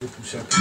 Vou puxar aqui.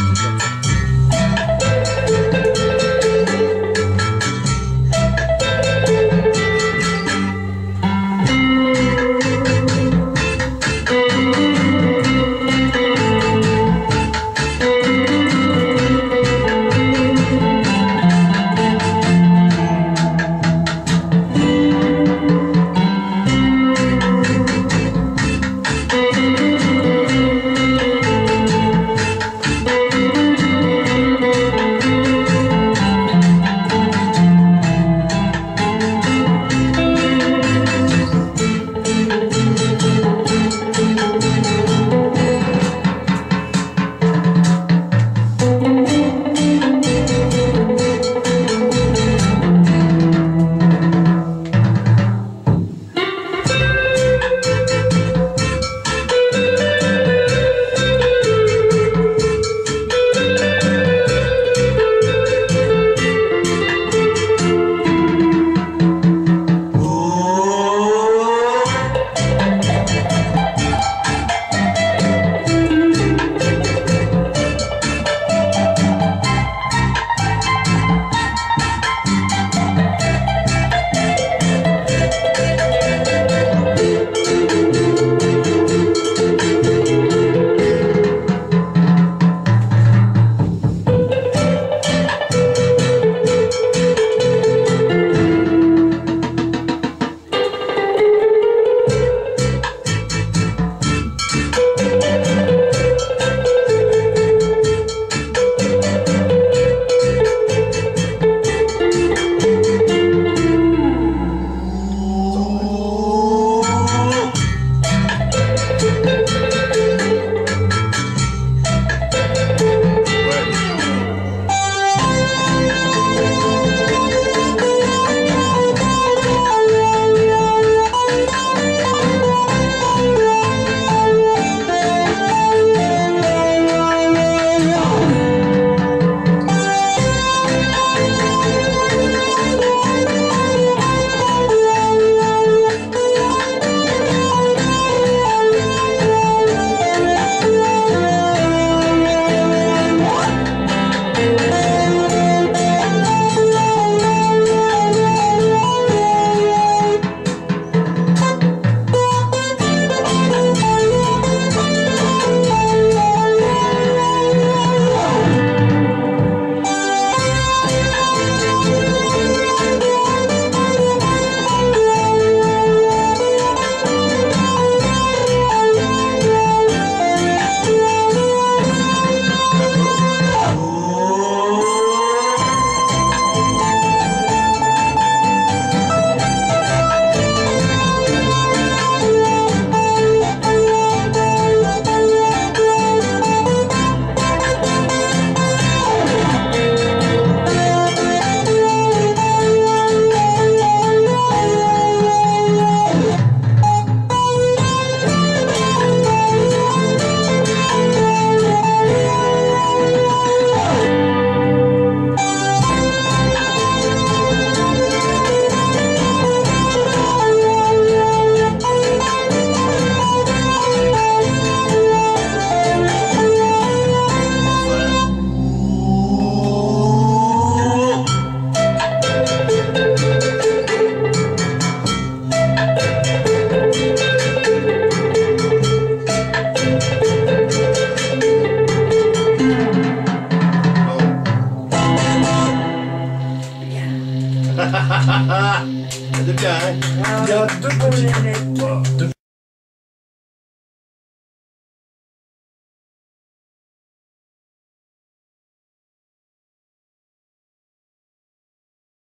Comme ça. C'est bien, hein Il y a deux petits.